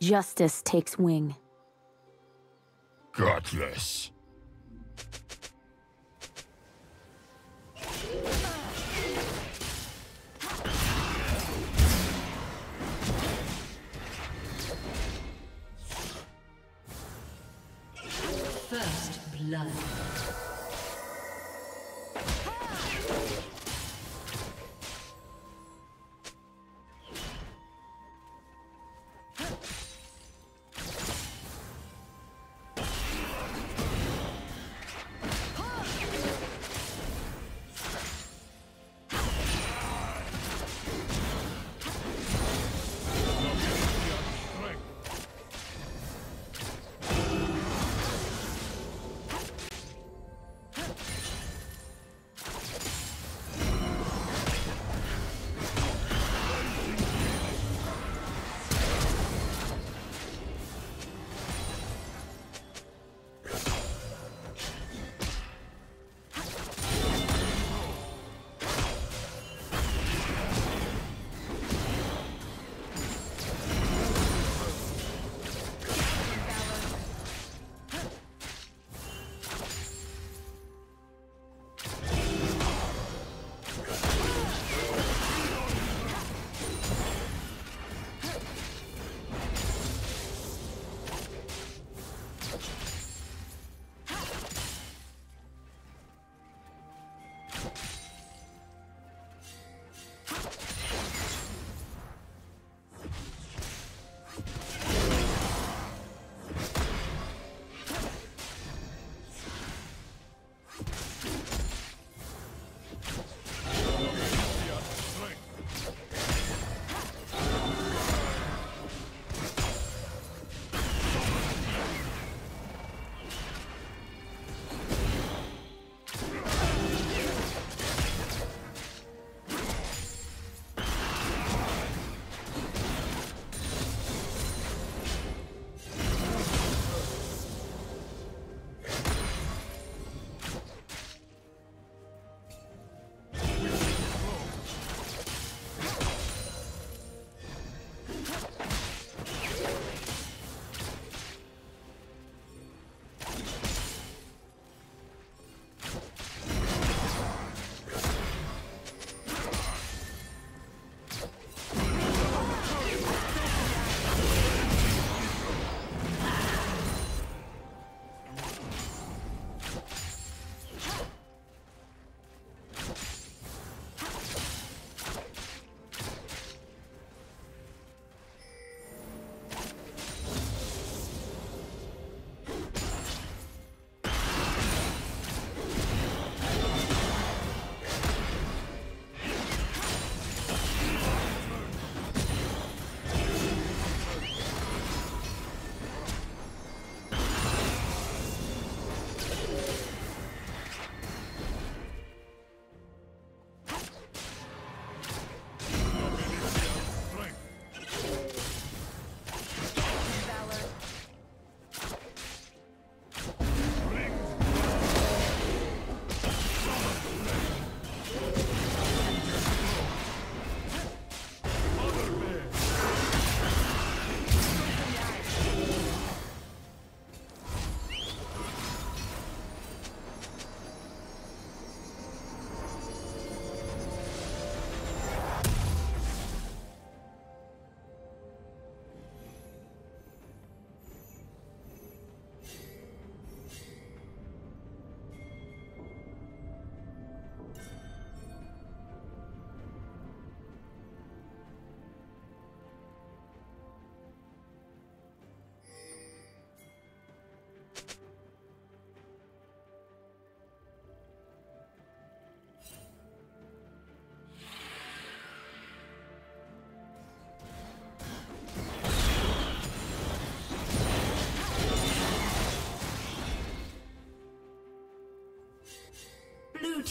Justice takes wing. Gutless. First blood.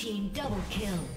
Team double kill.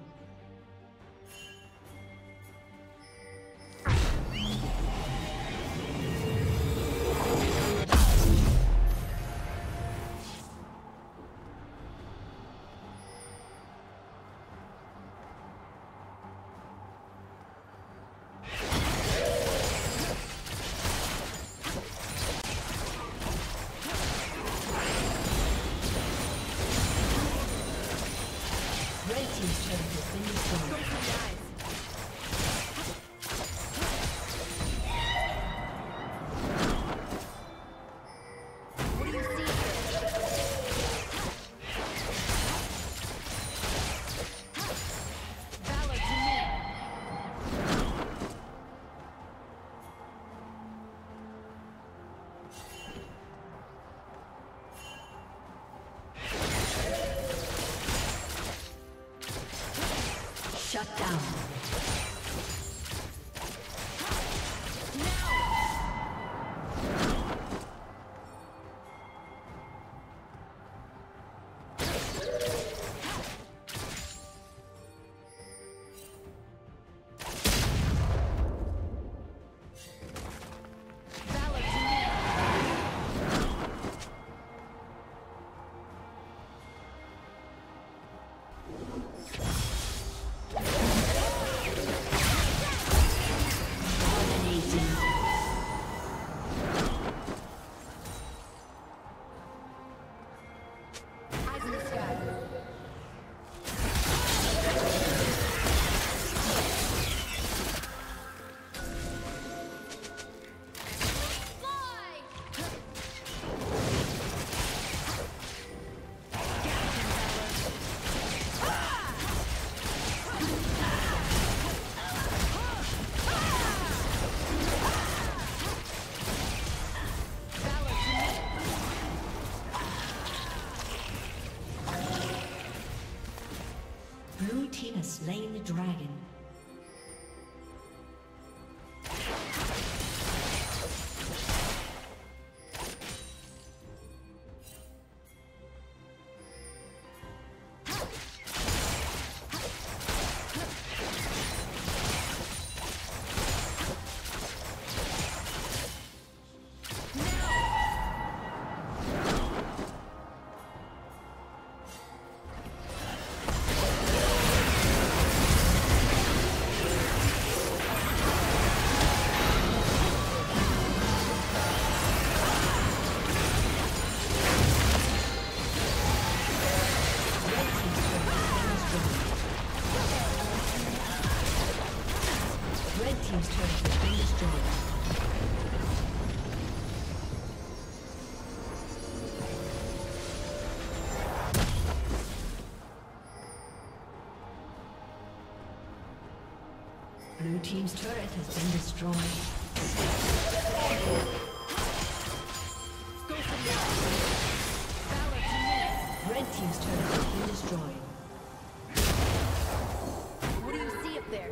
Shut down. team's turret has been destroyed. Red team's turret has been destroyed. What do you see up there?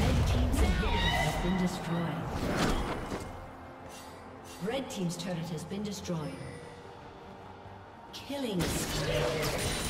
Red team's inhibitor has been destroyed. Red team's turret has been destroyed. Killing spree.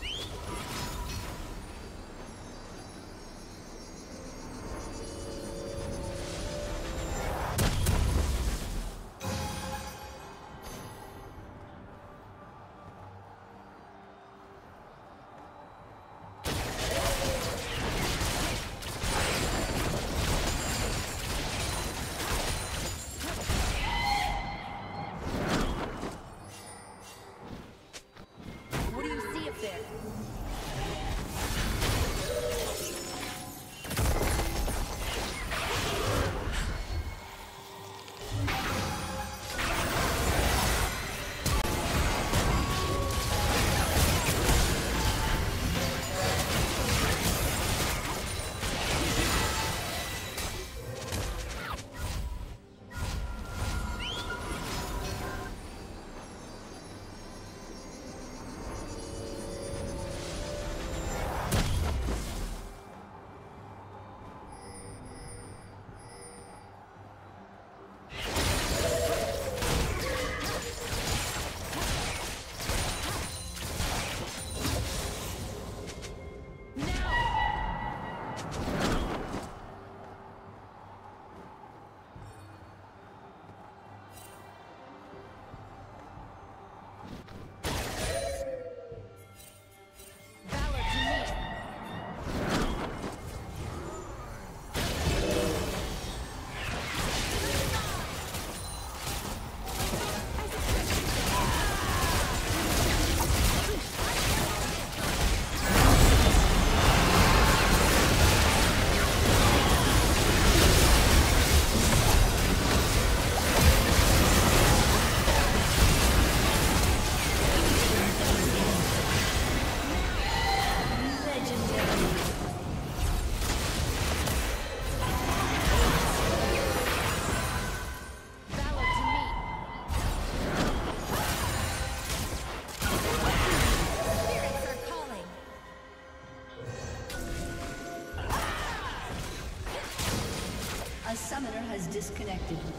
disconnected.